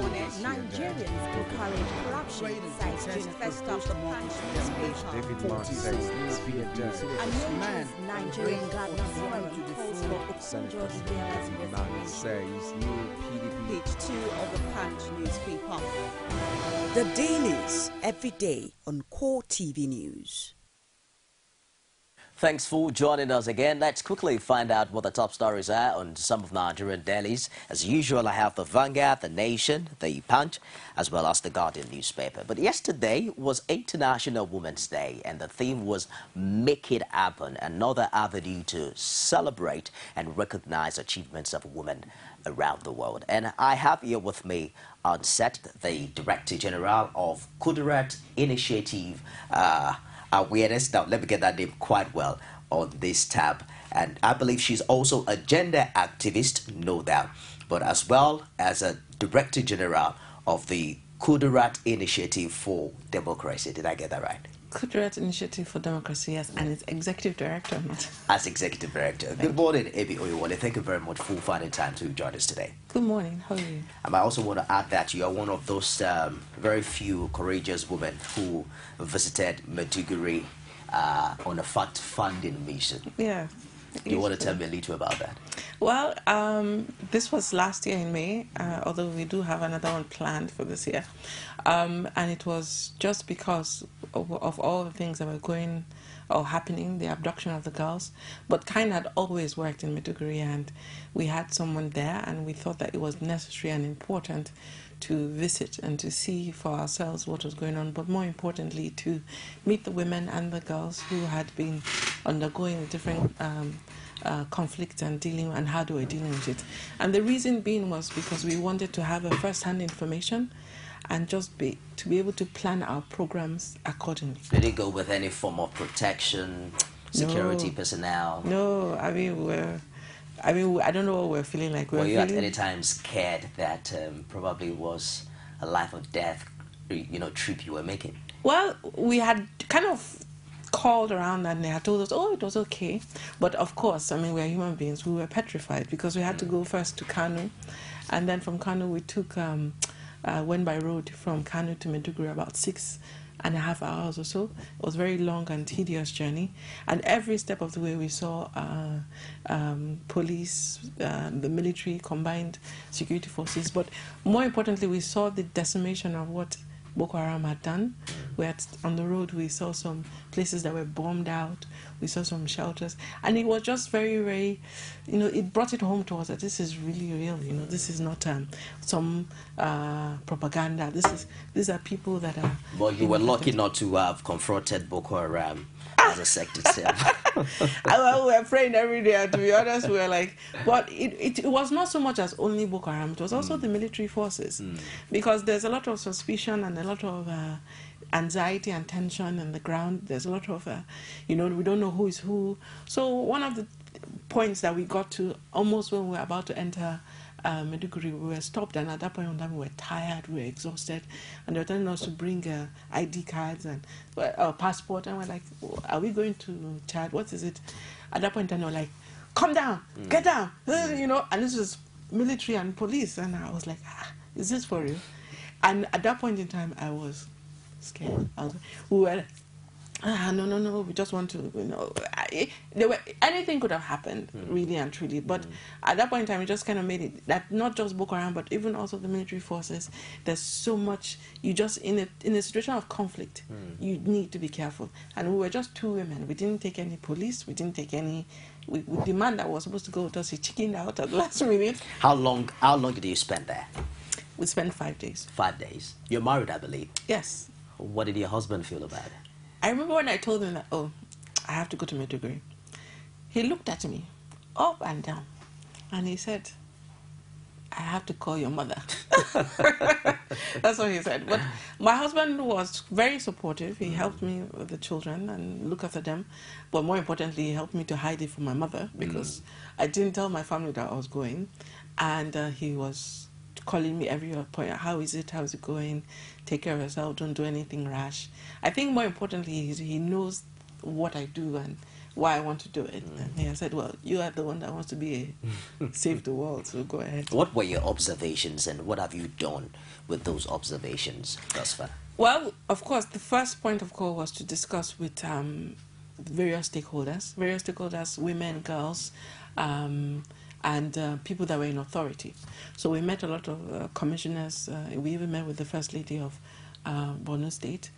morning, Nigerians encourage corruption, cites Festus Punch newspaper. David Mark says speed justice. And Nature's Nigerian Gardener Forum calls for Senator Okunjo's Man resignation. says new PDP Page two of the Punch newspaper. The dailies every day on Core TV News. Thanks for joining us again. Let's quickly find out what the top stories are on some of Nigerian dailies. As usual, I have the Vanguard, the Nation, the Punch, as well as the Guardian newspaper. But yesterday was International Women's Day, and the theme was Make It Happen, another avenue to celebrate and recognize achievements of women around the world. And I have here with me on set the Director General of Kudirat Initiative. Uh, awareness. Now, let me get that name quite well on this tab. And I believe she's also a gender activist, no doubt, but as well as a director general of the Kudirat Initiative for Democracy. Did I get that right? Kudirat Initiative for Democracy, yes, and its executive director. As executive director. Good morning, Amy Oyekunle. Thank you very much for finding time to join us today. Good morning. How are you? And I also want to add that you are one of those um, very few courageous women who visited Maiduguri uh, on a fact-finding mission. Yeah. You want to tell me a little about that? Well, um, this was last year in May, uh, although we do have another one planned for this year. Um, and it was just because of, of all the things that were going or happening, the abduction of the girls. But KIND had always worked in Maiduguri, and we had someone there, and we thought that it was necessary and important to visit and to see for ourselves what was going on, but more importantly, to meet the women and the girls who had been undergoing different um, uh, conflicts and dealing and how they were dealing with it. And the reason being was because we wanted to have a first-hand information and just be to be able to plan our programs accordingly. Did it go with any form of protection, security No. personnel? No, I mean we're. I mean, I don't know what we're feeling like. We're Were you at any time scared that um, probably was a life or death, you know, trip you were making? Well, we had kind of called around and they had told us, oh, it was okay. But of course, I mean, we're human beings. We were petrified because we had to go first to Kano. And then from Kano, we took, um, uh, went by road from Kano to Maiduguri about six and a half hours or so. It was a very long and tedious journey. And every step of the way, we saw uh, um, police, uh, the military, combined security forces. But more importantly, we saw the decimation of what Boko Haram had done. We had on the road we saw some places that were bombed out. We saw some shelters, and it was just very, very, you know, it brought it home to us that this is really real. You know, this is not um, some uh, propaganda. This is these are people that are. Well, you were lucky not to have confronted Boko Haram as a sect itself. I, we were praying every day. and To be honest, we were like, but it, it, it was not so much as only Boko Haram. It was also the military forces, because there's a lot of suspicion and a lot of uh, anxiety and tension on the ground. There's a lot of, uh, you know, we don't know who is who. So one of the points that we got to almost when we were about to enter. Uh, Maiduguri, we were stopped, and at that point in time, we were tired, we were exhausted, and they were telling us to bring uh, ID cards and our passport, and we're like, "Are we going to Chad? What is it?" At that point in time, they were like, "Come down, get down," Uh, you know, and this was military and police, and I was like, ah, "Is this for real?" And at that point in time, I was scared. I was, we were ah no no no we just want to you know I, there were anything could have happened hmm. really and truly but hmm. at that point in time we just kind of made it that not just Boko Haram but even also the military forces there's so much you just in a in a situation of conflict hmm. you need to be careful and we were just two women we didn't take any police we didn't take any we, we, the man that was supposed to go with us he chickened out at the last minute how long? How long did you spend there? we spent five days Five days. You're married, I believe. yes What did your husband feel about it? I remember when I told him that, oh, I have to go to Maiduguri. He looked at me up and down and he said, I have to call your mother. That's what he said. But my husband was very supportive. He helped me with the children and look after them. But more importantly, he helped me to hide it from my mother because I didn't tell my family that I was going. And uh, he was calling me every point. How is it? How is it going? Take care of yourself. Don't do anything rash. I think more importantly, he, he knows what I do and why I want to do it. And he said, Well, you are the one that wants to be a save the world, so go ahead. What were your observations and what have you done with those observations thus far? Well, of course, the first point of call was to discuss with um, various stakeholders, various stakeholders, women, girls, um, and uh, people that were in authority. So we met a lot of uh, commissioners. Uh, we even met with the First Lady of uh, Borno State.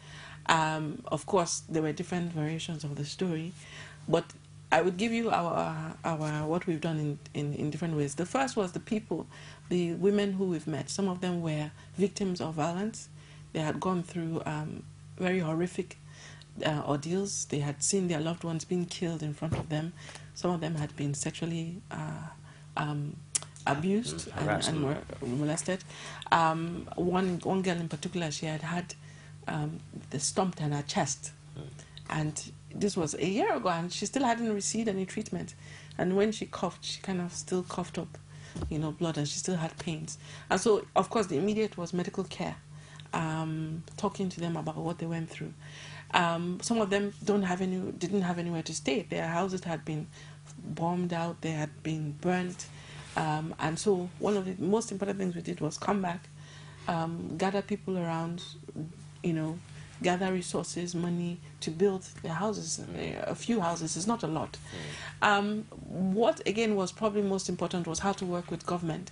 Um, of course, there were different variations of the story, but I would give you our our what we've done in, in, in different ways. The first was the people, the women who we've met. Some of them were victims of violence. They had gone through um, very horrific uh, ordeals. They had seen their loved ones being killed in front of them. Some of them had been sexually uh, um, abused Mm, and, and were molested. Um, one one girl in particular, she had had um, the stomped in her chest, and this was a year ago, and she still hadn't received any treatment. And when she coughed, she kind of still coughed up, you know, blood, and she still had pains. And so, of course, the immediate was medical care, um, talking to them about what they went through. Um, some of them don't have any, didn't have anywhere to stay. Their houses had been bombed out, they had been burnt, um, and so one of the most important things we did was come back, um, gather people around, you know, gather resources, money to build the houses. A few houses is not a lot. Um, what again was probably most important was how to work with government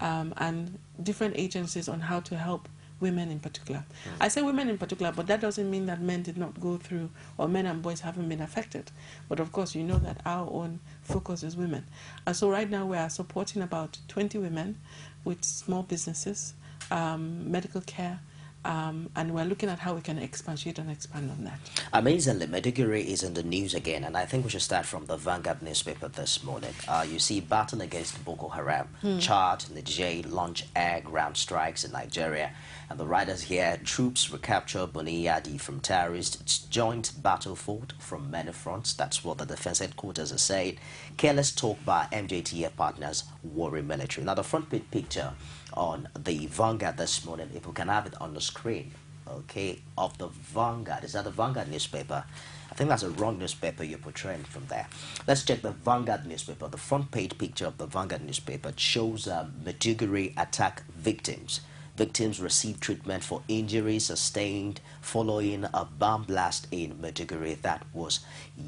um, and different agencies on how to help women in particular. I say women in particular, but that doesn't mean that men did not go through or men and boys haven't been affected. But of course, you know that our own focus is women. And so right now we are supporting about 20 women with small businesses, um, medical care, um, and we're looking at how we can expatiate and expand on that. Amazingly, Maiduguri is in the news again, and I think we should start from the Vanguard newspaper this morning. Uh, you see, battle against Boko Haram, Chad, Niger launch air ground strikes in Nigeria, and the writers here troops recapture Buni Yadi from terrorists. It's joint battle fought from many fronts. That's what the defense headquarters are saying. Careless talk by MJTF partners worry military. Now, the front page picture on the Vanguard this morning, if we can have it on the screen, okay, of the Vanguard. Is that the Vanguard newspaper? I think that's a wrong newspaper you're portraying from there. Let's check the Vanguard newspaper. The front page picture of the Vanguard newspaper shows um, Maiduguri attack victims. Victims received treatment for injuries sustained following a bomb blast in Maiduguri. That was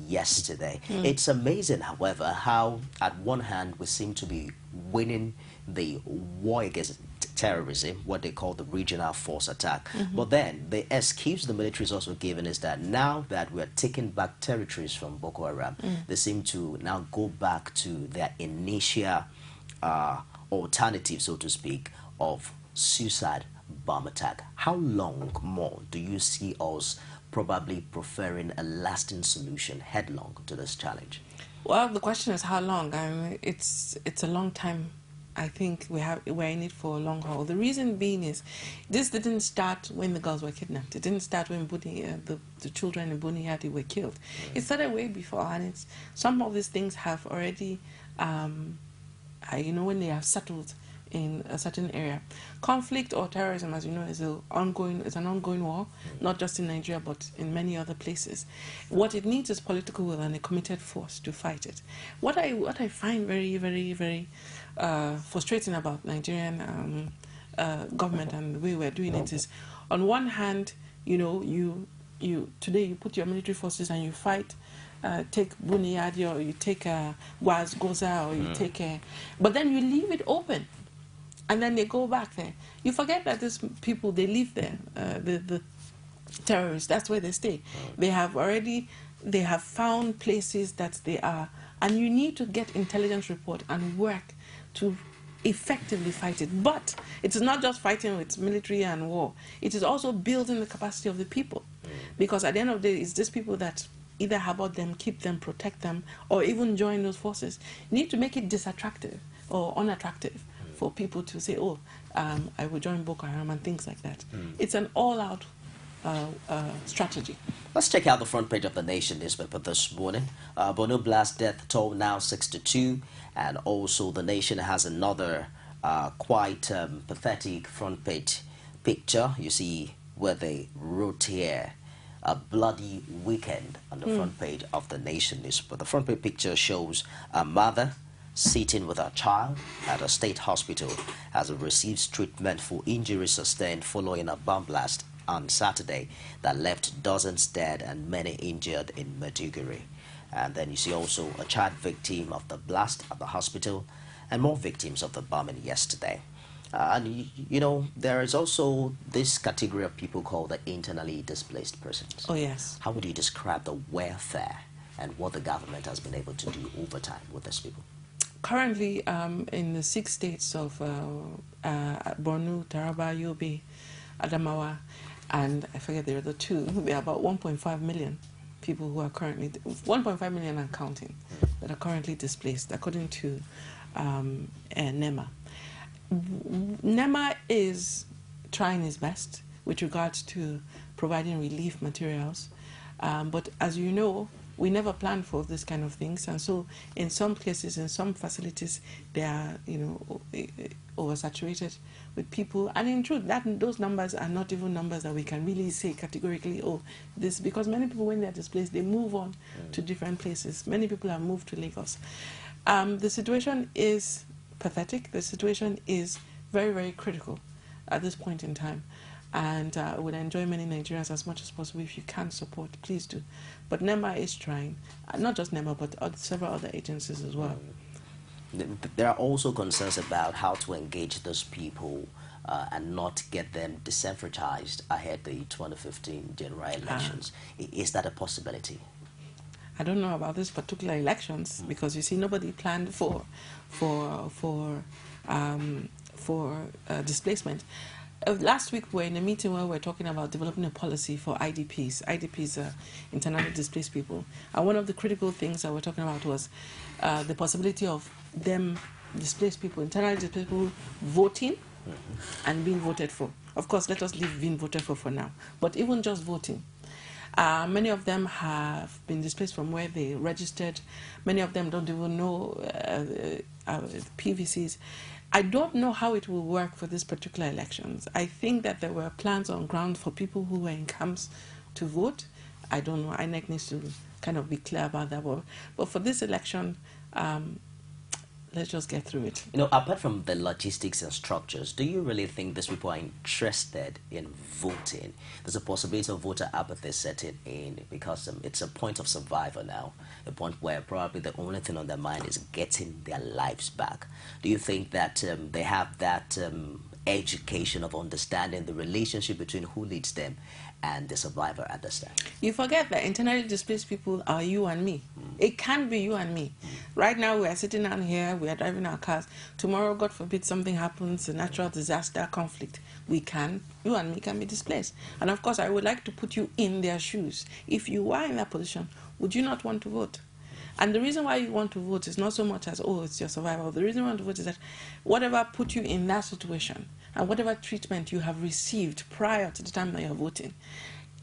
yesterday. It's amazing, however, how at one hand we seem to be winning the war against terrorism, what they call the regional force attack. But then the excuse the military is also given is that now that we're taking back territories from Boko Haram, they seem to now go back to their initial uh, alternative, so to speak, of suicide bomb attack. How long more do you see us probably preferring a lasting solution headlong to this challenge? Well, the question is how long. I mean, it's it's a long time. I think we have we're in it for a long haul. The reason being is, this didn't start when the girls were kidnapped. It didn't start when Buni, uh, the the children in Buni Yadi were killed. It started way before, and it's some of these things have already, um, uh, you know, when they have settled in a certain area. Conflict or terrorism, as you know, is a ongoing is an ongoing war, not just in Nigeria but in many other places. What it needs is political will and a committed force to fight it. What I what I find very very very uh, frustrating about Nigerian um, uh, government and the way we're doing it is, on one hand, you know, you you today you put your military forces and you fight. Uh, take Buni Yadi or you take uh, Waz Goza or you take, uh, but then you leave it open and then they go back there. You forget that these people they live there. Uh, the the terrorists that's where they stay. They have already they have found places that they are, and you need to get intelligence report and work to effectively fight it. But it is not just fighting with military and war. It is also building the capacity of the people, because at the end of the day, it's these people that either about them, keep them, protect them, or even join those forces. You need to make it disattractive or unattractive for people to say, "Oh, um, I will join Boko Haram" and things like that. It's an all-out uh, uh, strategy. Let's check out the front page of the Nation newspaper this morning. Uh, Borno Blast death toll now 62, and also the Nation has another uh, quite um, pathetic front page picture. You see where they wrote here, a bloody weekend on the front page of the Nation newspaper. The front page picture shows a mother sitting with her child at a state hospital as it receives treatment for injuries sustained following a bomb blast on Saturday that left dozens dead and many injured in Maiduguri. And then you see also a child victim of the blast at the hospital and more victims of the bombing yesterday. Uh, and you, know, there is also this category of people called the internally displaced persons. Oh, yes. How would you describe the welfare and what the government has been able to do over time with these people? Currently, um, in the six states of uh, uh, Borno, Taraba, Yobe, Adamawa, and I forget the other two, there are about 1.5 million people who are currently, 1.5 million and counting, that are currently displaced, according to um, uh, NEMA. NEMA is trying its best with regards to providing relief materials, um, but as you know, we never plan for this kind of things, and so in some cases, in some facilities, they are you know eh, eh, oversaturated with people, and in truth, that those numbers are not even numbers that we can really say categorically. Oh, this because many people when they are displaced, they move on to different places. Many people have moved to Lagos. Um, the situation is pathetic. The situation is very, very critical at this point in time. And uh, would enjoy many Nigerians as much as possible. If you can support, please do. But NEMA is trying, uh, not just NEMA, but oth- several other agencies as well. There are also concerns about how to engage those people uh, and not get them disenfranchised ahead the 2015 general elections. I- Is that a possibility? I don't know about this particular elections because you see nobody planned for for for um, for uh, displacement. Uh, last week we were in a meeting where we were talking about developing a policy for IDPs. IDPs are internally displaced people, and one of the critical things that we're talking about was uh, the possibility of them displaced people, internally displaced people, voting and being voted for. Of course, let us leave being voted for for now. But even just voting, uh, many of them have been displaced from where they registered. Many of them don't even know uh, uh, PVCs. I don't know how it will work for this particular elections. I think that there were plans on ground for people who were in camps to vote. I don't know. INEC needs to kind of be clear about that. But, but for this election, um, let's just get through it. You know, apart from the logistics and structures, do you really think these people are interested in voting? There's a possibility of voter apathy setting in because um, it's a point of survival now, a point where probably the only thing on their mind is getting their lives back. Do you think that um, they have that um, education of understanding the relationship between who leads them and the survivor at this time? You forget that internally displaced people are you and me. Mm. It can be you and me. Mm. Right now, we are sitting down here, we are driving our cars. Tomorrow, God forbid, something happens, a natural disaster, conflict. We can, you and me can be displaced. And of course, I would like to put you in their shoes. If you are in that position, would you not want to vote? And the reason why you want to vote is not so much as, oh, it's your survival. The reason you want to vote is that whatever put you in that situation and whatever treatment you have received prior to the time that you're voting,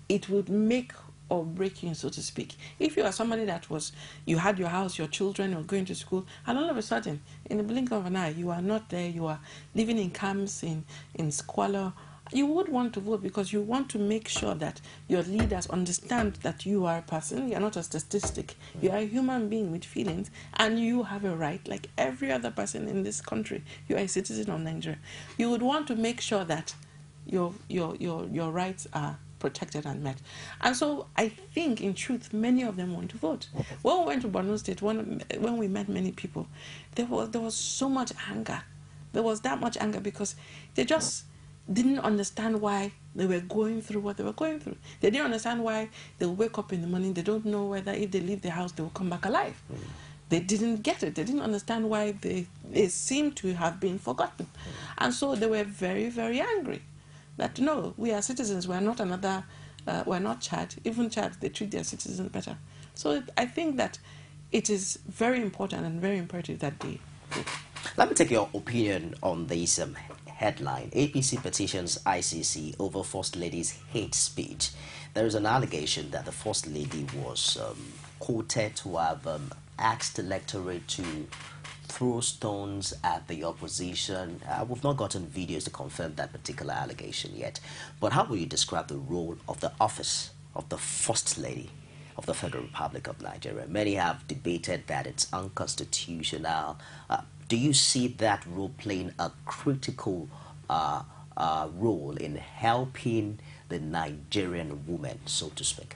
it would make or break you, so to speak. If you are somebody that was, you had your house, your children, were going to school, and all of a sudden, in the blink of an eye, you are not there, you are living in camps, in, in squalor, you would want to vote because you want to make sure that your leaders understand that you are a person, you are not a statistic, you are a human being with feelings, and you have a right, like every other person in this country. You are a citizen of Nigeria. You would want to make sure that your your your your rights are protected and met. And so I think, in truth, many of them want to vote. When we went to Borno State, when when we met many people, there was there was so much anger. There was that much anger because they just didn't understand why they were going through what they were going through. They didn't understand why they wake up in the morning. They don't know whether if they leave the house they will come back alive. They didn't get it. They didn't understand why they they seemed to have been forgotten, and so they were very very angry that no, we are citizens. We are not another. Uh, we're not Chad. Even Chad, they treat their citizens better. So I think that it is very important and very imperative that they. Let me take your opinion on this um, headline. APC petitions ICC over First Lady's hate speech. There is an allegation that the First Lady was um, quoted to have um, asked the electorate to throw stones at the opposition. Uh, we've not gotten videos to confirm that particular allegation yet. But how will you describe the role of the office of the First Lady of the Federal Republic of Nigeria. Many have debated that it's unconstitutional. Do you see that role playing a critical uh, uh, role in helping the Nigerian woman, so to speak?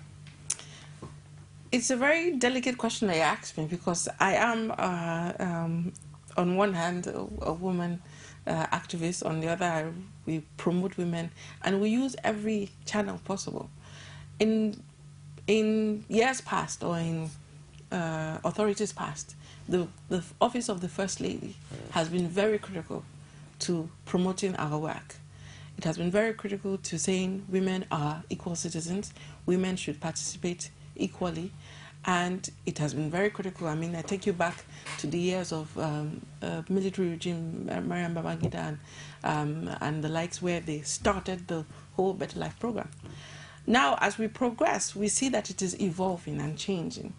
It's a very delicate question they asked me because I am, uh, um, on one hand, a, a woman uh, activist, on the other, I, we promote women, and we use every channel possible. In in years past, or in uh, authorities past, the the office of the first lady has been very critical to promoting our work. It has been very critical to saying women are equal citizens, women should participate equally, and it has been very critical. I mean, I take you back to the years of um, uh, military regime, uh, Maryam Babangida and, um, and the likes, where they started the whole Better Life program. Now, as we progress, we see that it is evolving and changing.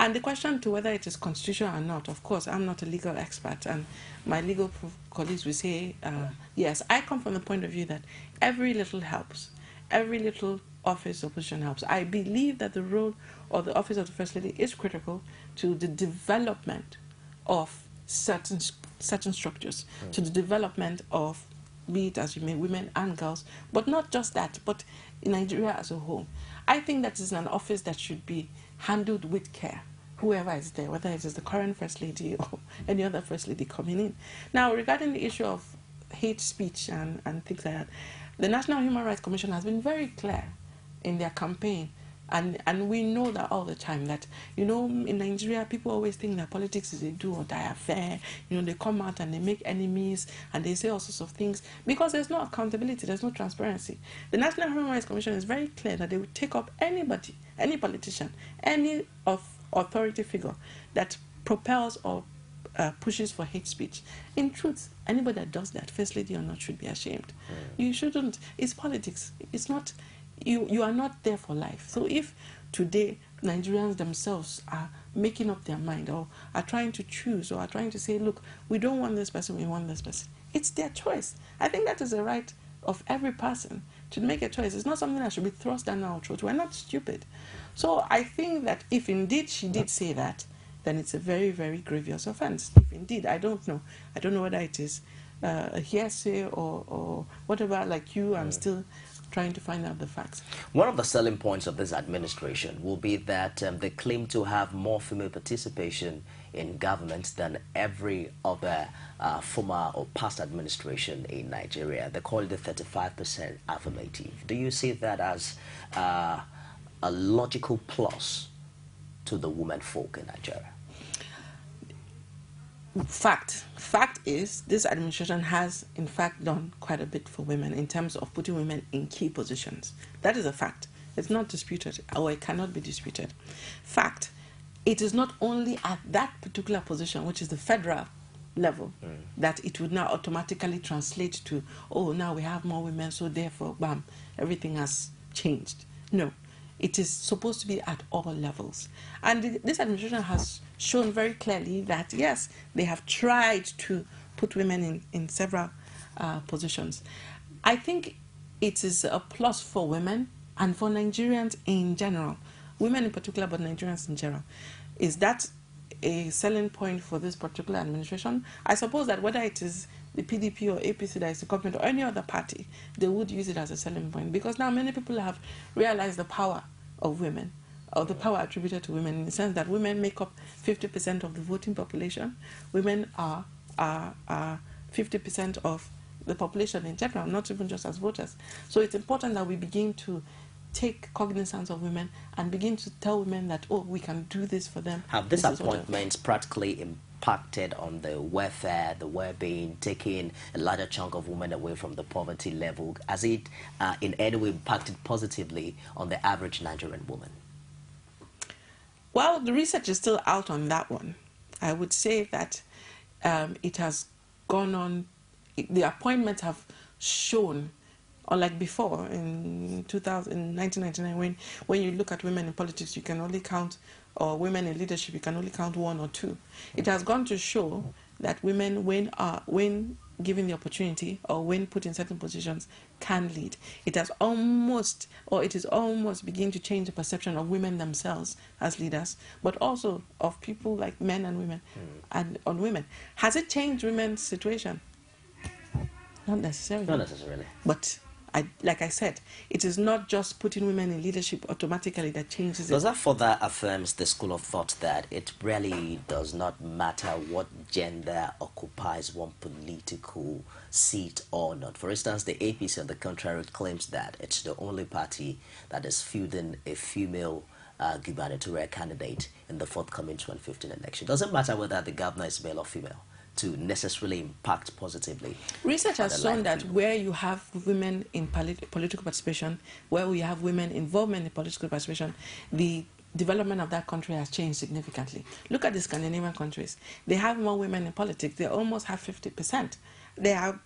And the question to whether it is constitutional or not, of course, I'm not a legal expert, and my legal colleagues will say, uh, yes. I come from the point of view that every little helps. Every little office or position helps. I believe that the role or the office of the First Lady is critical to the development of certain certain structures, mm. to the development of be it as you may women and girls, but not just that, but in Nigeria as a whole. I think that is an office that should be handled with care, whoever is there, whether it is the current First Lady or any other First Lady coming in. Now, regarding the issue of hate speech and, and things like that, the National Human Rights Commission has been very clear in their campaign. And and we know that all the time that you know in Nigeria people always think that politics is a do or die affair. You know they come out and they make enemies and they say all sorts of things because there's no accountability there's no transparency. The National Human Rights Commission is very clear that they would take up anybody any politician any of authority figure that propels or uh, pushes for hate speech. In truth, anybody that does that, first lady or not, should be ashamed. Mm. You shouldn't. It's politics. It's not you, you are not there for life. So if today Nigerians themselves are making up their mind or are trying to choose or are trying to say, look, we don't want this person, we want this person, it's their choice. I think that is the right of every person to make a choice. It's not something that should be thrust down our throat. We're not stupid. So I think that if indeed she did say that, then it's a very, very grievous offense. If indeed, I don't know. I don't know whether it is uh, a hearsay or, or whatever, like you, I'm still trying to find out the facts. One of the selling points of this administration will be that um, they claim to have more female participation in government than every other uh, former or past administration in Nigeria. They call it the 35% affirmative. Do you see that as uh, a logical plus to the women folk in Nigeria? fact. Fact is this administration has in fact done quite a bit for women in terms of putting women in key positions. That is a fact. It's not disputed or it cannot be disputed. Fact it is not only at that particular position which is the federal level mm. that it would now automatically translate to oh now we have more women so therefore bam everything has changed. No it is supposed to be at all levels. And this administration has shown very clearly that, yes, they have tried to put women in, in several uh, positions. I think it is a plus for women and for Nigerians in general, women in particular, but Nigerians in general. Is that a selling point for this particular administration? I suppose that whether it is the PDP or APC that is the government or any other party, they would use it as a selling point because now many people have realized the power of women or the power attributed to women in the sense that women make up 50% of the voting population. Women are, are, are 50% of the population in general, not even just as voters. So it's important that we begin to take cognizance of women and begin to tell women that, oh, we can do this for them. Have this appointments practically impacted on the welfare, the well-being, taking a larger chunk of women away from the poverty level? Has it uh, in any way impacted positively on the average Nigerian woman? Well, the research is still out on that one. I would say that um, it has gone on, the appointments have shown, unlike before in 2000, in 1999, when, when you look at women in politics, you can only count, or women in leadership, you can only count one or two. It has gone to show that women, when, uh, when given the opportunity or when put in certain positions can lead. It has almost, or it is almost beginning to change the perception of women themselves as leaders, but also of people like men and women and on women. Has it changed women's situation? Not necessarily. Not necessarily. But I, like I said, it is not just putting women in leadership automatically that changes Does it. that further affirms the school of thought that it really does not matter what gender occupies one political seat or not? For instance, the APC, on the contrary, claims that it's the only party that is fielding a female uh, gubernatorial candidate in the forthcoming 2015 election. Doesn't matter whether the governor is male or female to necessarily impact positively. Research has shown that where you have women in polit- political participation, where we have women involvement in political participation, the development of that country has changed significantly. Look at the Scandinavian countries. They have more women in politics. They almost have 50%. They are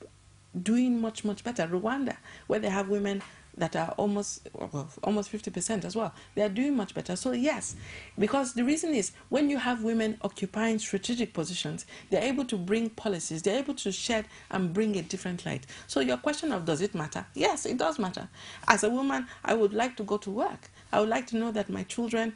doing much, much better. Rwanda, where they have women that are almost well, almost 50% as well. They are doing much better. So yes, because the reason is when you have women occupying strategic positions, they're able to bring policies, they're able to shed and bring a different light. So your question of does it matter? Yes, it does matter. As a woman, I would like to go to work. I would like to know that my children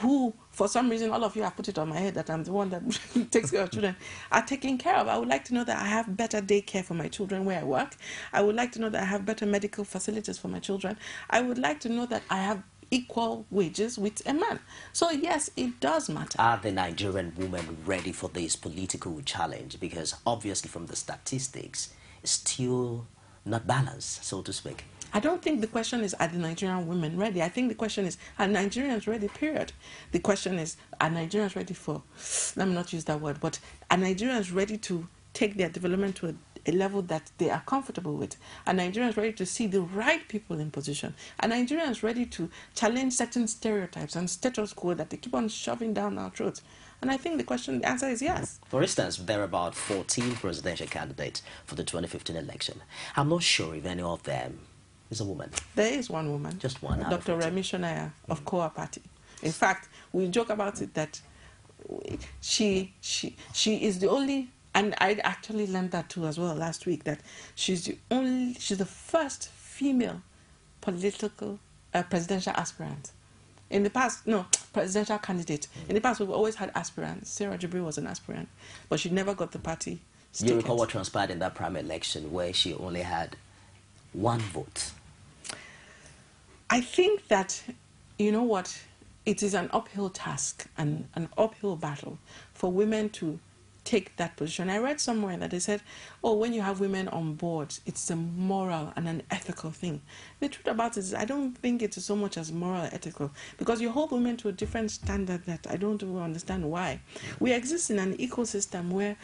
who for some reason all of you have put it on my head that I'm the one that takes care of children are taken care of. I would like to know that I have better daycare for my children where I work. I would like to know that I have better medical facilities for my children. I would like to know that I have equal wages with a man. So yes, it does matter. Are the Nigerian women ready for this political challenge? Because obviously, from the statistics, it's still not balanced, so to speak. I don't think the question is are the Nigerian women ready? I think the question is are Nigerians ready, period. The question is are Nigerians ready for, let me not use that word, but are Nigerians ready to take their development to a, a level that they are comfortable with? Are Nigerians ready to see the right people in position? Are Nigerians ready to challenge certain stereotypes and status quo that they keep on shoving down our throats? And I think the question, the answer is yes. For instance, there are about 14 presidential candidates for the 2015 election. I'm not sure if any of them is a woman. There is one woman. Just one Dr. 14. Remi Sonaiya of KOWA Party. In fact, we joke about it that she she she is the only and I actually learned that too as well last week that she's the only she's the first female political uh, presidential aspirant. In the past, no, presidential candidate. In the past, we've always had aspirants. Sarah Jibril was an aspirant, but she never got the party. You recall what transpired in that primary election where she only had one vote? I think that, you know what, it is an uphill task and an uphill battle for women to take that position. I read somewhere that they said, oh, when you have women on board, it's a moral and an ethical thing. The truth about it is, I don't think it is so much as moral or ethical because you hold women to a different standard that I don't even understand why. We exist in an ecosystem where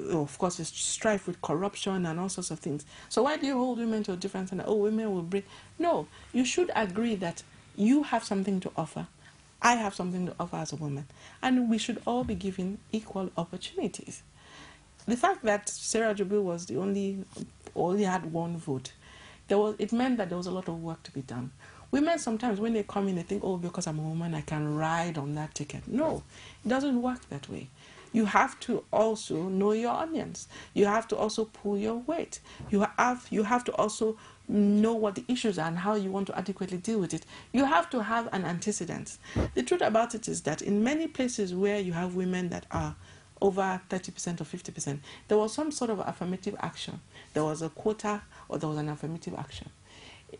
Oh, of course, it's strife with corruption and all sorts of things. So why do you hold women to a different standard? Oh, women will bring. No, you should agree that you have something to offer. I have something to offer as a woman, and we should all be given equal opportunities. The fact that Sarah Jibril was the only, only had one vote, there was it meant that there was a lot of work to be done. Women sometimes when they come in, they think, oh, because I'm a woman, I can ride on that ticket. No, it doesn't work that way you have to also know your onions. You have to also pull your weight. You have you have to also know what the issues are and how you want to adequately deal with it. You have to have an antecedent. The truth about it is that in many places where you have women that are over 30% or 50%, there was some sort of affirmative action. There was a quota or there was an affirmative action.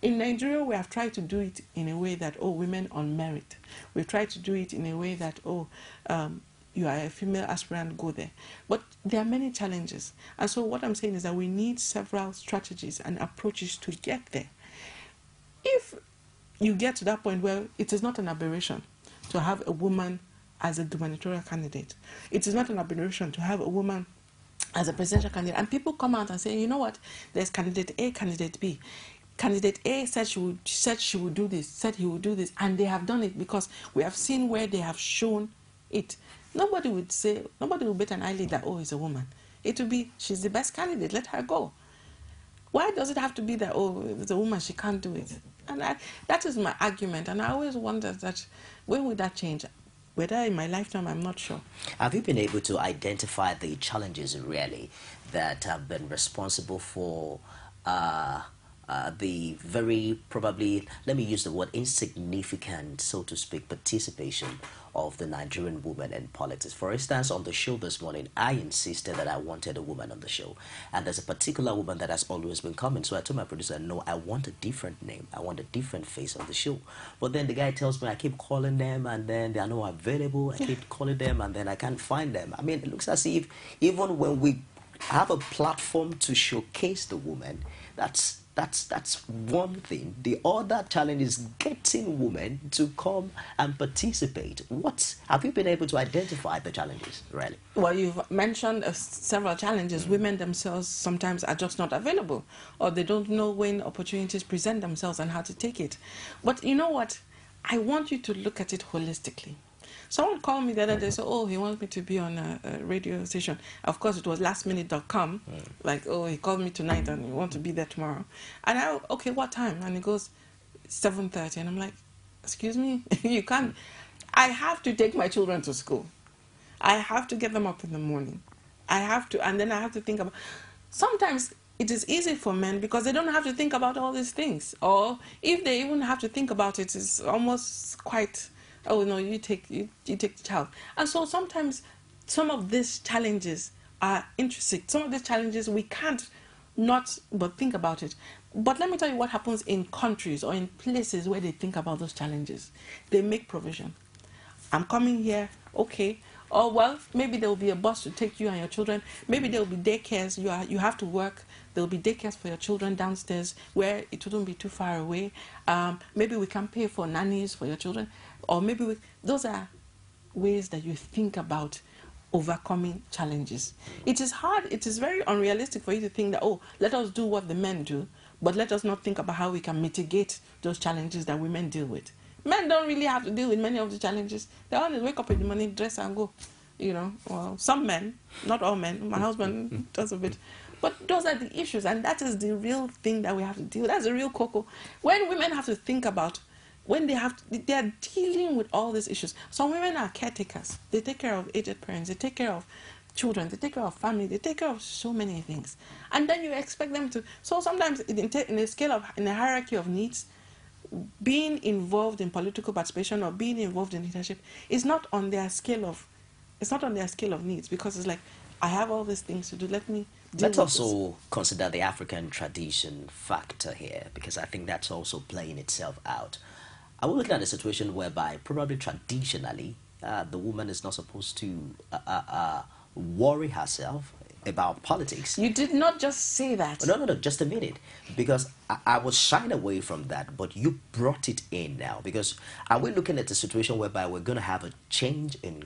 In Nigeria, we have tried to do it in a way that, oh, women on merit. We've tried to do it in a way that, oh, um, you are a female aspirant, go there. But there are many challenges. And so what I'm saying is that we need several strategies and approaches to get there. If you get to that point where it is not an aberration to have a woman as a gubernatorial candidate, it is not an aberration to have a woman as a presidential candidate, and people come out and say, you know what, there's candidate A, candidate B. Candidate A said she would said she would do this, said he would do this, and they have done it because we have seen where they have shown it. Nobody would say, nobody would bet an eyelid that, oh, it's a woman. It would be, she's the best candidate, let her go. Why does it have to be that, oh, it's a woman, she can't do it? And I, that is my argument. And I always wonder that when will that change? Whether in my lifetime, I'm not sure. Have you been able to identify the challenges really that have been responsible for uh, uh, the very probably, let me use the word insignificant, so to speak, participation of the Nigerian woman in politics. For instance, on the show this morning, I insisted that I wanted a woman on the show. And there's a particular woman that has always been coming. So I told my producer, no, I want a different name. I want a different face on the show. But then the guy tells me I keep calling them and then they are not available. I keep calling them and then I can't find them. I mean, it looks as if even when we have a platform to showcase the woman, that's that's that's one thing. The other challenge is getting women to come and participate. What have you been able to identify the challenges really? Well, you've mentioned uh, several challenges. Mm. Women themselves sometimes are just not available, or they don't know when opportunities present themselves and how to take it. But you know what? I want you to look at it holistically. Someone called me the other day, said, "Oh, he wants me to be on a, a radio station." Of course, it was lastminute.com. Mm. Like, oh, he called me tonight and he wants to be there tomorrow. And I, okay, what time? And he goes, seven thirty. And I'm like, excuse me, you can't. I have to take my children to school. I have to get them up in the morning. I have to, and then I have to think about. Sometimes it is easy for men because they don't have to think about all these things, or if they even have to think about it, it's almost quite oh no you take you, you take the child. And so sometimes some of these challenges are interesting some of these challenges we can't not but think about it. But let me tell you what happens in countries or in places where they think about those challenges. They make provision. I'm coming here okay. Oh well maybe there will be a bus to take you and your children. Maybe there will be daycares. You are you have to work. There will be daycares for your children downstairs where it wouldn't be too far away. Um, maybe we can pay for nannies for your children or maybe we, those are ways that you think about overcoming challenges. It is hard, it is very unrealistic for you to think that, oh, let us do what the men do, but let us not think about how we can mitigate those challenges that women deal with. Men don't really have to deal with many of the challenges. They only wake up in the morning, dress and go. You know, well, some men, not all men. My husband does a bit. But those are the issues, and that is the real thing that we have to deal with. That's the real cocoa. When women have to think about when they have to, they are dealing with all these issues. Some women are caretakers. They take care of aged parents. They take care of children. They take care of family. They take care of so many things. And then you expect them to. So sometimes in, in a scale of in a hierarchy of needs, being involved in political participation or being involved in leadership is not on their scale of. It's not on their scale of needs because it's like I have all these things to do. Let me Let's also this. consider the African tradition factor here because I think that's also playing itself out. I will look at a situation whereby probably traditionally uh, the woman is not supposed to uh, uh, uh, worry herself about politics. You did not just say that. No, no, no, just a minute. Because I, I, was shying away from that, but you brought it in now. Because are we looking at a situation whereby we're going to have a change in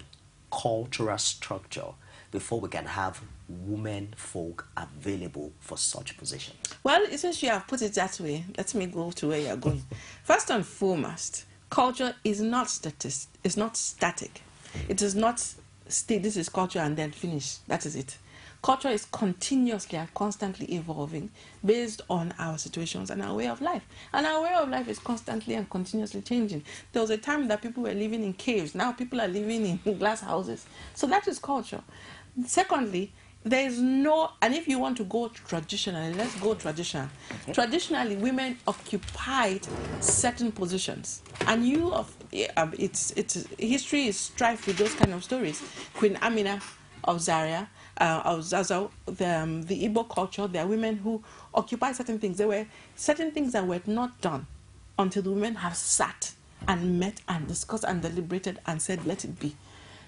cultural structure before we can have women folk available for such positions? Well, since you have put it that way, let me go to where you're going. First and foremost, culture is not static. It's not static. It is not stay. This is culture and then finish. That is it. Culture is continuously and constantly evolving based on our situations and our way of life. And our way of life is constantly and continuously changing. There was a time that people were living in caves. Now people are living in glass houses. So that is culture. Secondly, there is no, and if you want to go traditionally, let's go traditional. Traditionally, women occupied certain positions, and you of um, it's it's history is strife with those kind of stories. Queen Amina of Zaria, uh, of Zazzau, the um, the Igbo culture, there are women who occupy certain things. There were certain things that were not done until the women have sat and met and discussed and deliberated and said, "Let it be."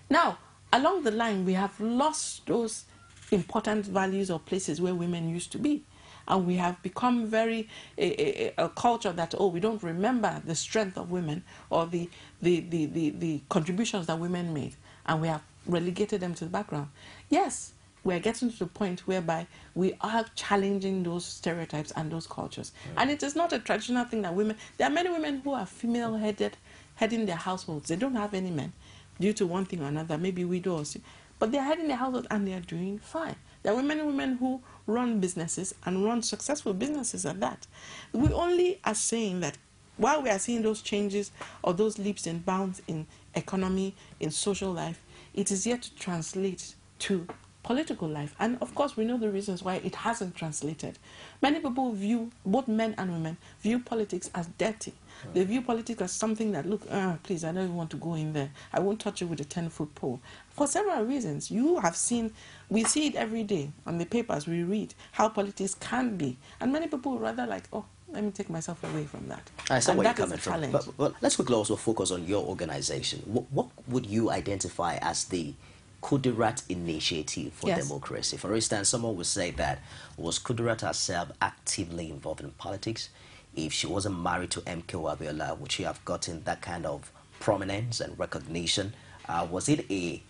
Now, along the line, we have lost those important values or places where women used to be. And we have become very a, a, a, culture that oh we don't remember the strength of women or the the, the, the the contributions that women made, and we have relegated them to the background. Yes, we are getting to the point whereby we are challenging those stereotypes and those cultures. And it is not a traditional thing that women. There are many women who are female-headed, heading their households. They don't have any men, due to one thing or another, maybe widows. But they're heading their household and they're doing fine. There are many women who run businesses and run successful businesses at that. We only are saying that while we are seeing those changes or those leaps and bounds in, economy, in social life, it is yet to translate to political life. And of course, we know the reasons why it hasn't translated. Many people view, both men and women, view politics as dirty. They view politics as something that, look, uh, please, I don't even want to go in there. I won't touch it with a 10 foot pole. For several reasons. You have seen, we see it every day on the papers, we read how politics can be. And many people rather like, oh, let me take myself away from that. I see and where you're coming from. But, but let's quickly also focus on your organization. What, what would you identify as the Kudirat Initiative for Yes. Democracy? For instance, someone would say that was Kudirat herself actively involved in politics? If she wasn't married to MKO Abiola, would she have gotten that kind of prominence and recognition? Uh, was it a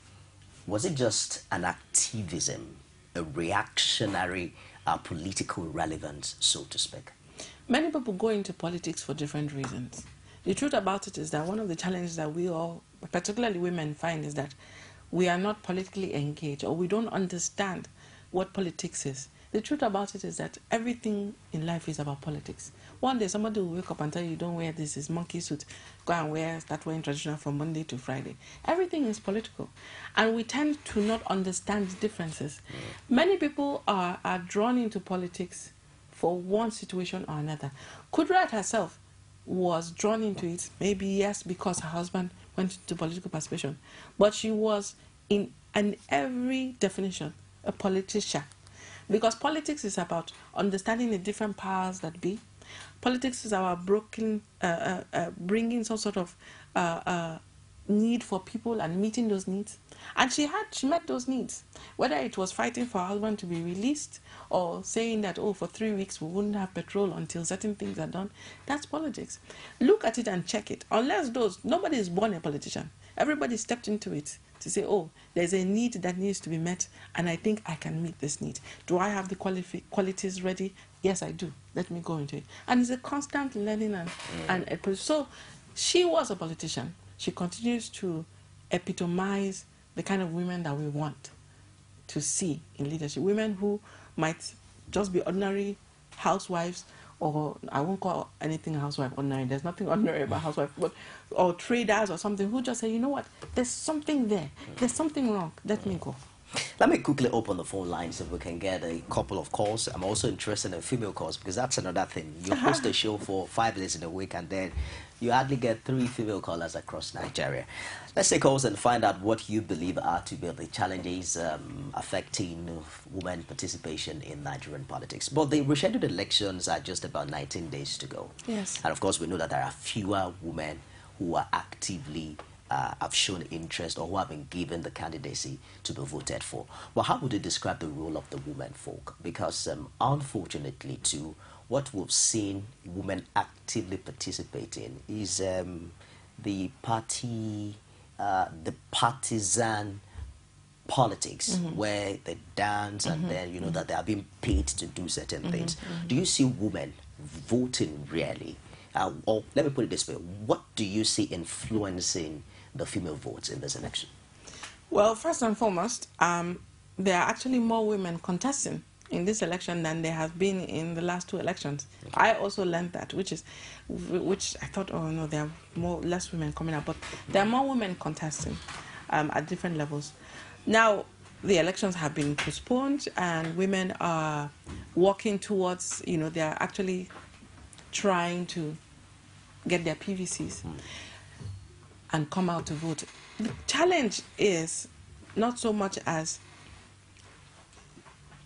was it just an activism, a reactionary uh, political relevance, so to speak? Many people go into politics for different reasons. The truth about it is that one of the challenges that we all, particularly women, find is that we are not politically engaged or we don't understand what politics is. The truth about it is that everything in life is about politics. One day somebody will wake up and tell you, don't wear this, is monkey suit. Go and wear, start wearing traditional from Monday to Friday. Everything is political. And we tend to not understand the differences. Mm. Many people are, are drawn into politics for one situation or another. Kudirat herself was drawn into it, maybe yes, because her husband went into political participation, but she was in in every definition a politician, because politics is about understanding the different powers that be. Politics is about broken, uh, uh, uh, bringing some sort of uh, uh, need for people and meeting those needs. And she had she met those needs, whether it was fighting for her husband to be released or saying that oh for three weeks we wouldn't have petrol until certain things are done. That's politics. Look at it and check it. Unless those nobody is born a politician. Everybody stepped into it to say, oh, there's a need that needs to be met, and I think I can meet this need. Do I have the qualifi- qualities ready? Yes, I do. Let me go into it. And it's a constant learning and, mm. and a so she was a politician. She continues to epitomize the kind of women that we want to see in leadership. Women who might just be ordinary housewives, or I won't call anything housewife ordinary. There's nothing ordinary about housewife, but or traders or something who just say, you know what, there's something there. There's something wrong. Let me go. Let me quickly open the phone lines if we can get a couple of calls. I'm also interested in female calls because that's another thing. You host a show for five days in a week and then you hardly get three female callers across Nigeria. Let's take calls and find out what you believe are to be the challenges um, affecting women participation in Nigerian politics. But the rescheduled elections are just about 19 days to go. Yes. And of course, we know that there are fewer women who are actively uh, have shown interest or who have been given the candidacy to be voted for. But how would you describe the role of the women folk? Because um, unfortunately, too, what we've seen women actively participating is um, the party, uh, the partisan politics where they dance and then you know that they are being paid to do certain things. Do you see women voting really? Uh, or let me put it this way: What do you see influencing the female votes in this election? Well, first and foremost, um, there are actually more women contesting in this election than there have been in the last two elections. I also learned that, which is, which I thought, oh no, there are more less women coming up, but there are more women contesting um, at different levels. Now, the elections have been postponed, and women are working towards, you know, they are actually trying to get their PVCs and come out to vote. The challenge is not so much as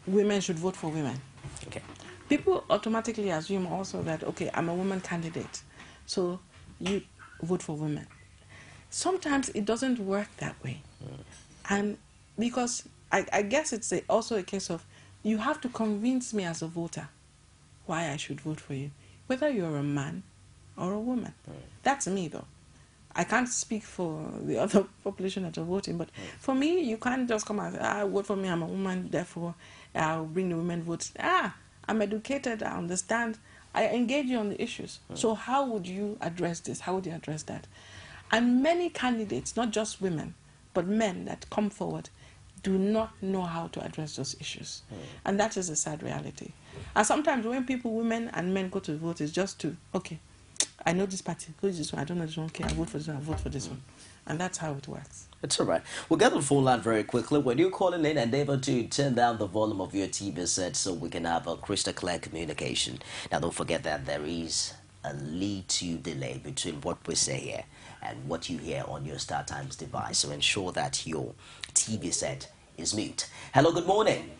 women should vote for women. Okay. People automatically assume also that, okay, I'm a woman candidate, so you vote for women. Sometimes it doesn't work that way. Hmm. And because I, I guess it's a, also a case of you have to convince me as a voter why I should vote for you, whether you're a man or a woman. Hmm. That's me, though. I can't speak for the other population that are voting, but hmm. for me, you can't just come and say, ah, vote for me, I'm a woman, therefore I'll bring the women votes. Ah, I'm educated, I understand, I engage you on the issues. Hmm. So, how would you address this? How would you address that? And many candidates, not just women, but men that come forward, do not know how to address those issues. Hmm. And that is a sad reality. And sometimes when people, women and men, go to vote, it's just to, okay, I know this party. Who is this one? I don't know this one. Okay, I vote for this one. I vote for this hmm. one, and that's how it works. It's all right. We'll get the phone line very quickly. When you're calling in, endeavor to turn down the volume of your TV set so we can have a crystal clear communication. Now, don't forget that there is a lead to delay between what we say here and what you hear on your Star Times device. So ensure that your TV set is mute. Hello, good morning.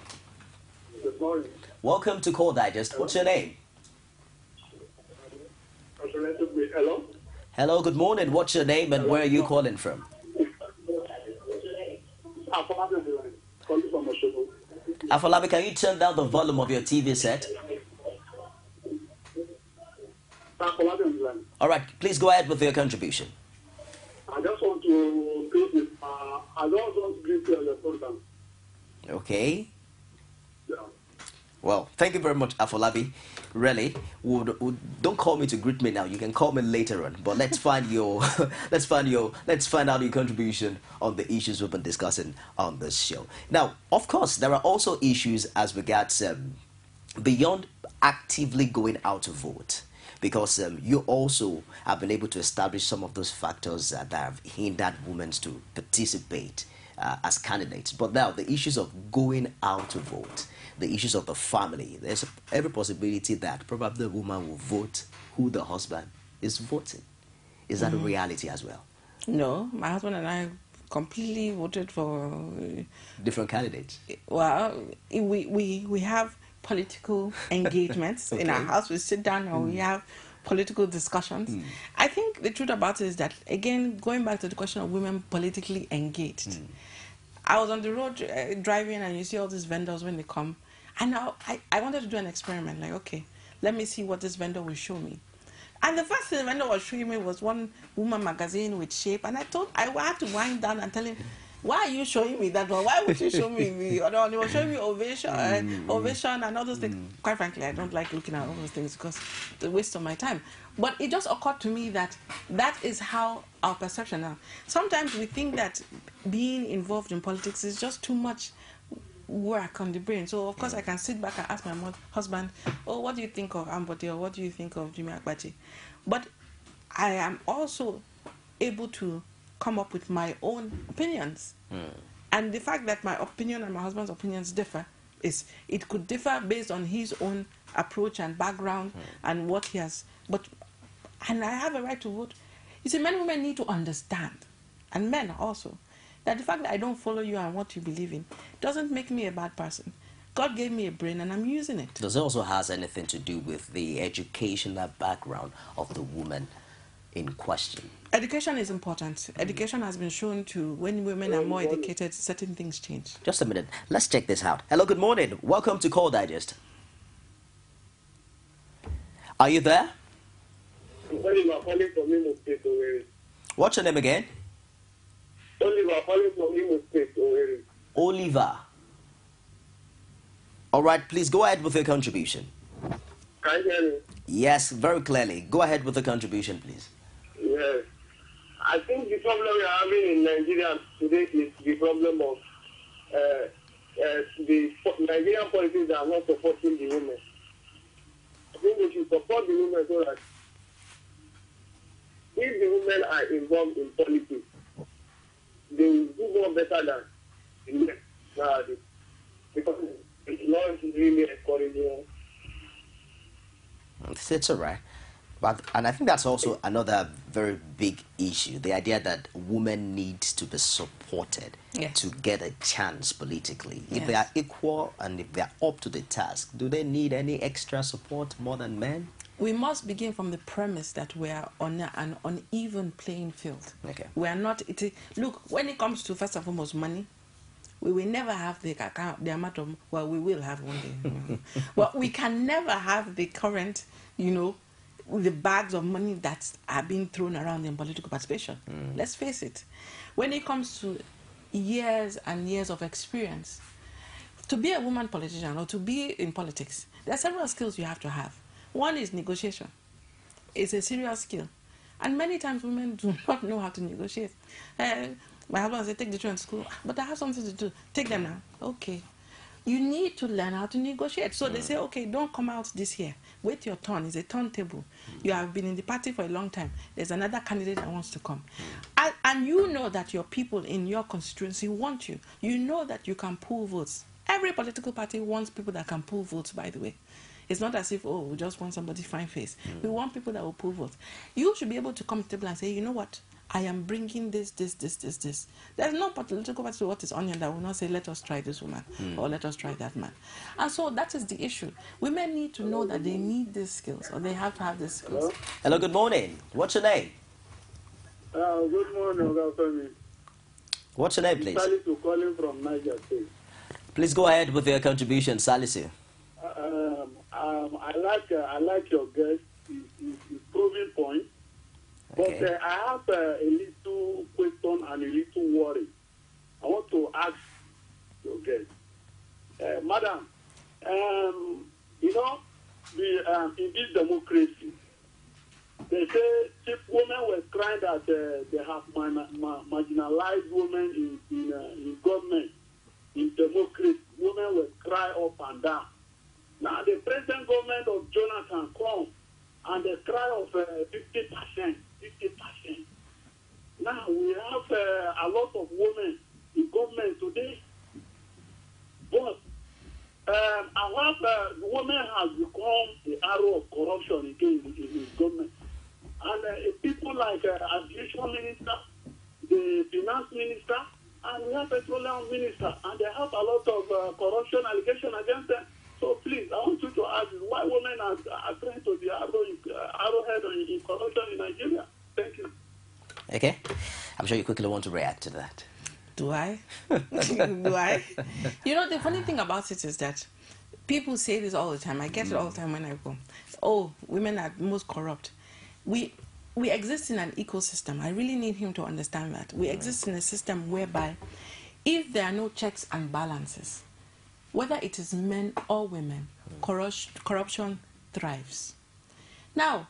Good morning. Welcome to Core Digest. What's your name? Hello? Hello, good morning. What's your name and where are you calling from? Afolabi, can you turn down the volume of your TV set? Afolabi on the line. All right, please go ahead with your contribution. I just want to greet you. Uh, I just want to greet you on your program. Okay. Yeah. Well, thank you very much, Afolabi. Really, would, would, don't call me to greet me now. You can call me later on. But let's find your, let's find your, let's find out your contribution on the issues we've been discussing on this show. Now, of course, there are also issues as regards um, beyond actively going out to vote. Because um, you also have been able to establish some of those factors uh, that have hindered women to participate uh, as candidates. But now, the issues of going out to vote, the issues of the family, there's every possibility that probably the woman will vote who the husband is voting. Is that a mm-hmm. reality as well? No, my husband and I completely voted for. Uh, Different candidates. Well, we we we have political engagements in our house. We sit down and we mm. have political discussions. Mm. I think the truth about it is that again, going back to the question of women politically engaged. Mm. I was on the road uh, driving, and you see all these vendors when they come, and now I, I wanted to do an experiment. Like, okay, let me see what this vendor will show me. And the first thing the vendor was showing me was one woman magazine with shape, and I told I had to wind down and tell him, "Why are you showing me that one? Why would you show me the other one?" He was showing me ovation, uh, ovation, and all those things. Quite frankly, I don't like looking at all those things because it's a waste of my time. But it just occurred to me that that is how our perception are. Sometimes we think that being involved in politics is just too much work on the brain. So of course I can sit back and ask my husband, "Oh, what do you think of Ambode or what do you think of Jimi Agbaje?" But I am also able to come up with my own opinions. Hmm. And the fact that my opinion and my husband's opinions differ is it could differ based on his own approach and background hmm. and what he has. But and I have a right to vote. You see, men and women need to understand, and men also, that the fact that I don't follow you and what you believe in doesn't make me a bad person. God gave me a brain and I'm using it. Does it also has anything to do with the educational background of the woman in question? Education is important. Education has been shown to when women are more educated, certain things change. Just a minute. Let's check this out. Hello, good morning. Welcome to Core Digest. Are you there? Oliver calling from Imo State, Owerri. What's your name again? Oliver calling from Imo State, Owerri. Oliver. All right, please go ahead with your contribution. Can you hear me? Yes, very clearly. Go ahead with the contribution, please. Yes. I think the problem we are having in Nigeria today is the problem of uh, uh, the Nigerian politics that are not supporting the women. I think we should support the women so that if the women are involved in politics, they will do more better than the men nowadays. Because it's not really encouraging. It's, it's all right. But, and I think that's also another very big issue the idea that women need to be supported Yes. to get a chance politically. If they are equal and if they are up to the task, do they need any extra support more than men? We must begin from the premise that we are on an uneven playing field. Okay. We are not. It, look, when it comes to first and foremost money, we will never have the account, the amount of. Well, we will have one day. well, we can never have the current, you know, the bags of money that are being thrown around in political participation. Mm. Let's face it. When it comes to years and years of experience, to be a woman politician or to be in politics, there are several skills you have to have. One is negotiation. It's a serious skill. And many times women do not know how to negotiate. Uh, my husband said, take the children to school. Ah, but I have something to do. Take them now. Okay. you need to learn how to negotiate. So they mm. say, okay, don't come out this year. Wait your turn. It's a turntable. Mm. You have been in the party for a long time. There's another candidate that wants to come. Mm. And, and you know that your people in your constituency want you. You know that you can pull votes. Every political party wants people that can pull votes, by the way. It's not as if, oh, we just want somebody fine face. We want people that will pull votes. You should be able to come to the table and say, you know what? I am bringing this, this, this, this, this. There's no political party what is onion that will not say, let us try this woman or let us try that man. And so that is the issue. Women need to know that they need these skills or they have to have these skills. Hello, Hello good morning. What's your name? Uh, good morning, Oga Femi. What's your name, please? Salisu calling from Niger State. Please go ahead with your contribution, Salisu. Um, um, I like uh, I like your guest. He's, he's, he's proving point. But Okay. uh, I have uh, a little question and a little worry. I want to ask your guest, uh, Madam. Um, you know, the um, in this democracy, they say if women were crying that uh, they have mar- mar- marginalized women in in, uh, in government, in democracy, women will cry up and down. Now the present government of Jonathan come and the cry of uh, fifty percent, fifty percent. Now we have uh, a lot of women in government today, but um, our uh, women has become the arrow of corruption again in, in, in government, and uh, people like uh, aviation minister, the finance minister, and we have petroleum minister, and they have a lot of uh, corruption allegation against them. So please, I want you to ask why women are, are trying to be arrow, uh, arrowhead in, in corruption in Nigeria. Thank you. Okay? I'm sure you quickly want to react to that. Do I? Do I? You know, the funny thing about it is that people say this all the time. I get it all the time when I go. Oh, women are most corrupt. We we exist in an ecosystem. I really need him to understand that. We exist in a system whereby if there are no checks and balances, whether it is men or women, corruption, thrives. Now,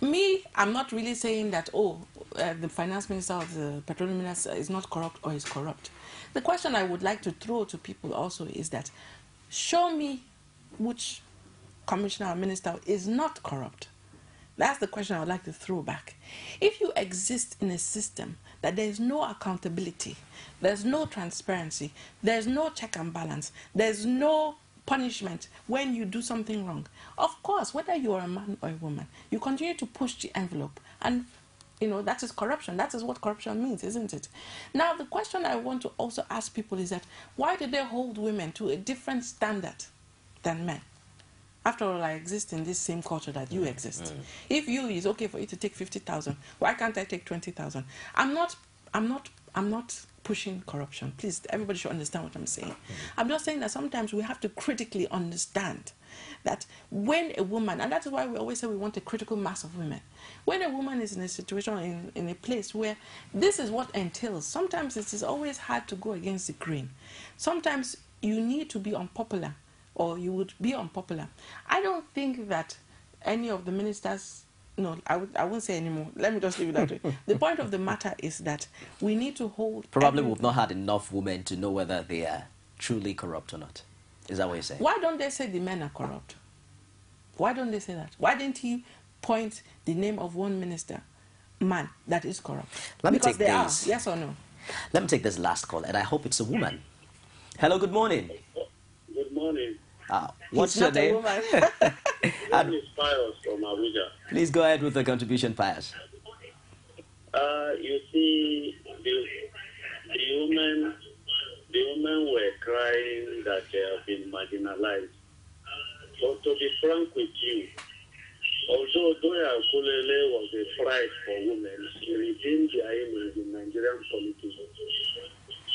me, I'm not really saying that, oh, uh, the finance minister or the petroleum minister is not corrupt or is corrupt. The question I would like to throw to people also is that show me which commissioner or minister is not corrupt. That's the question I would like to throw back. If you exist in a system that there is no accountability, there's no transparency, there's no check and balance, there's no punishment when you do something wrong. Of course, whether you are a man or a woman, you continue to push the envelope and you know that is corruption. That is what corruption means, isn't it? Now the question I want to also ask people is that why do they hold women to a different standard than men? After all, I exist in this same culture that you mm, exist. Mm. If you is okay for you to take fifty thousand, why can't I take twenty thousand? I'm not. I'm not. I'm not pushing corruption. Please, everybody should understand what I'm saying. Mm. I'm just saying that sometimes we have to critically understand that when a woman, and that is why we always say we want a critical mass of women. When a woman is in a situation, in, in a place where this is what entails, sometimes it is always hard to go against the grain. Sometimes you need to be unpopular or you would be unpopular. I don't think that any of the ministers, no, I, would, I won't say anymore. Let me just leave it that way. The point of the matter is that we need to hold. Probably every- we've not had enough women to know whether they are truly corrupt or not. Is that what you're saying? Why don't they say the men are corrupt? Why don't they say that? Why didn't he point the name of one minister, man, that is corrupt? Let me because take they this. are, yes or no? Let me take this last call, and I hope it's a woman. Hello, good morning. Good morning. Uh, what's your name? woman. My name is Pius from Abuja. Please go ahead with the contribution, Pius. Uh, you see, the, the women, the women were crying that they have been marginalized. But to be frank with you, although Dora Akunyili was a pride for women, she redeemed their image in Nigerian politics.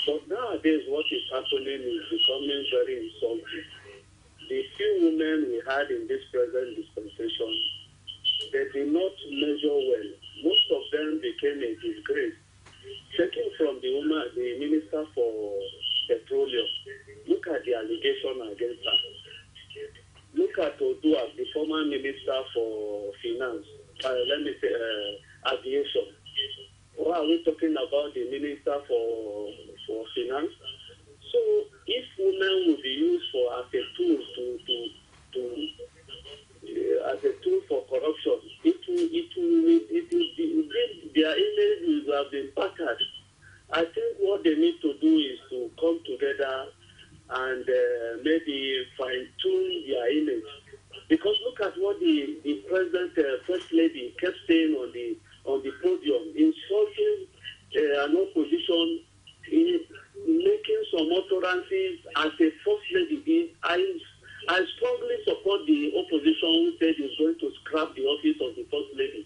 But nowadays, what is happening is becoming very insulting. The few women we had in this present dispensation they did not measure well. Most of them became a disgrace. Taking from the woman, the minister for petroleum, look at the allegation against her. Look at Oduah, the former minister for finance, uh, let me say, uh, aviation. Or are we talking about the minister for for finance? So if women will be used for as a tool to to to uh, as a tool for corruption, it will it will it will it, their image will have been battered. I think what they need to do is to come together and uh, maybe fine tune their image. Because look at what the, the president, uh, first lady, kept saying on the on the podium, insulting uh, an opposition, in making some utterances as a first lady. I I strongly support the opposition who said he's going to scrap the office of the first lady.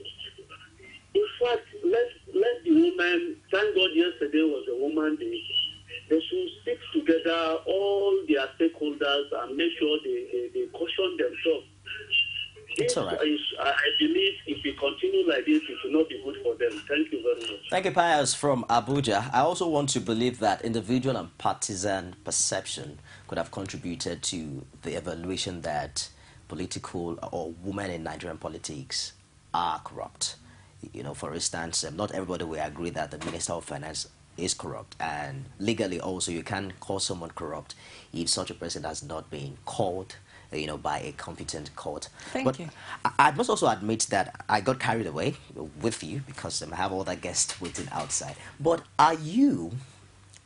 In fact, let let the women. Thank God, yesterday was a woman day. They should stick together, all their stakeholders, and make sure they, they, they caution themselves. It's all right. I, believe if we continue like this, it will not be good for them. Thank you very much. Thank you, Pius from Abuja. I also want to believe that individual and partisan perception could have contributed to the evaluation that political or women in Nigerian politics are corrupt. You know, for instance, um, not everybody will agree that the Minister of Finance is corrupt, and legally also you can't call someone corrupt if such a person has not been called you know, by a competent court. Thank but you. I, I must also admit that I got carried away with you because um, I have other guests waiting outside. But are you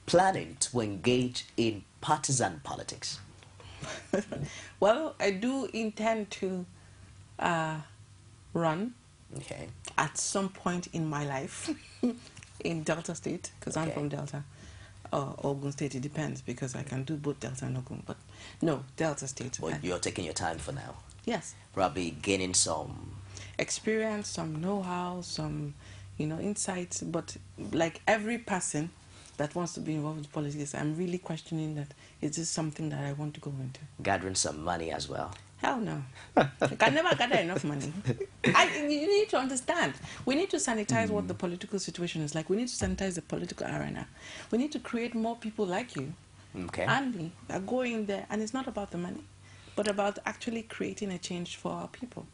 planning to engage in partisan politics? well, I do intend to uh, run Okay. at some point in my life in Delta State because I'm from Delta. Or Ogun State, it depends because I can do both Delta and Ogun. But no, Delta State. But you're taking your time for now. yes. Probably gaining some. experience, some know-how, some, you know, insights. But like every person that wants to be involved with politics, I'm really questioning that is this something that I want to go into? gathering some money as well. Hell no. I can never gather enough money. I, you need to understand. We need to sanitize what the political situation is like. We need to sanitize the political arena. We need to create more people like you Okay. and me that go in there. And it's not about the money, but about actually creating a change for our people.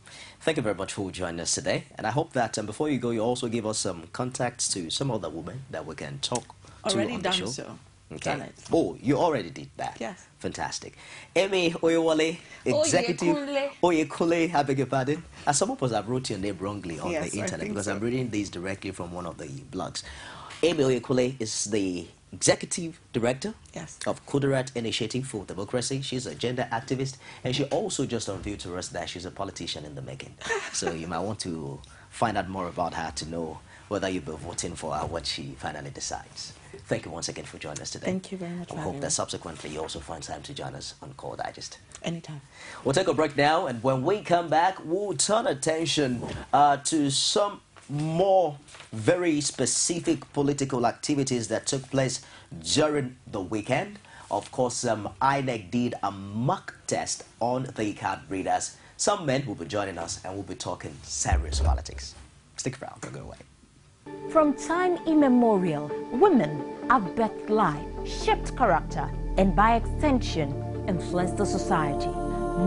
Thank you very much for joining us today. And I hope that um, before you go, you also give us some contacts to some other women that we can talk to Already on the done show. so. Okay. Done it. Oh, you already did that. Yes. Fantastic. Amy Oyewole, executive. Oyekunle. Oyekunle, I beg your pardon. And some of us have wrote your name wrongly on Yes, the internet because so. I'm reading these directly from one of the blogs. Amy Oyekunle is the executive director Yes. of Kudirat Initiative for Democracy. She's a gender activist, and she also just unveiled to us that she's a politician in the making. so you might want to find out more about her to know whether you'll be voting for her when she finally decides. Thank you once again for joining us today. Thank you very much We hope that subsequently you also find time to join us on Core Digest. Anytime. We'll take a break now, and when we come back, we'll turn attention uh, to some more very specific political activities that took place during the weekend. Of course, um, INEC did a mock test on the card readers. Some men will be joining us, and we'll be talking serious politics. Stick around, don't go away. From time immemorial, women have birthed life, shaped character, and by extension, influenced the society.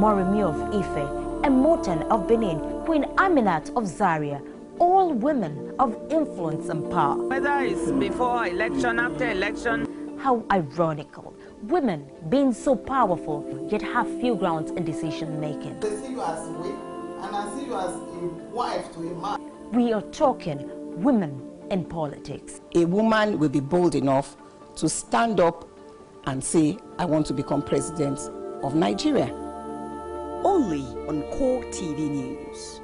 Moremi of Ife, and Emotan of Benin, Queen Aminat of Zaria, all women of influence and power. Whether it's before election, after election, How ironical. Women being so powerful, yet have few grounds in decision making. They see you as a weak, and I see you as a wife to a man. We are talking women in politics. a woman will be bold enough to stand up and say, I want to become president of Nigeria. Only on Core TV News.